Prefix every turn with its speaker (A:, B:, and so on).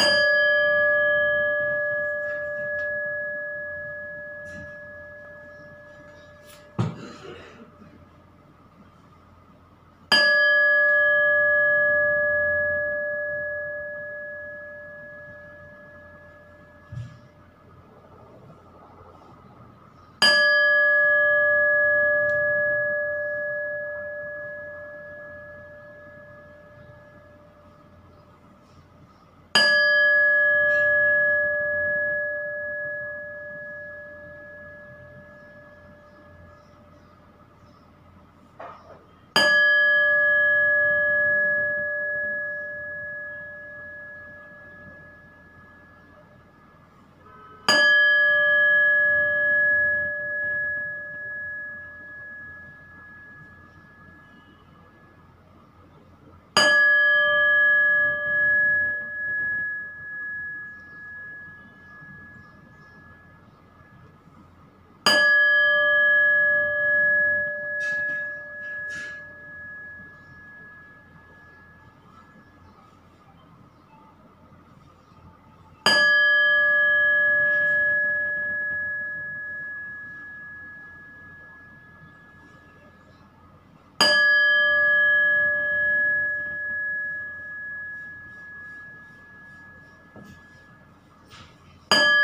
A: you you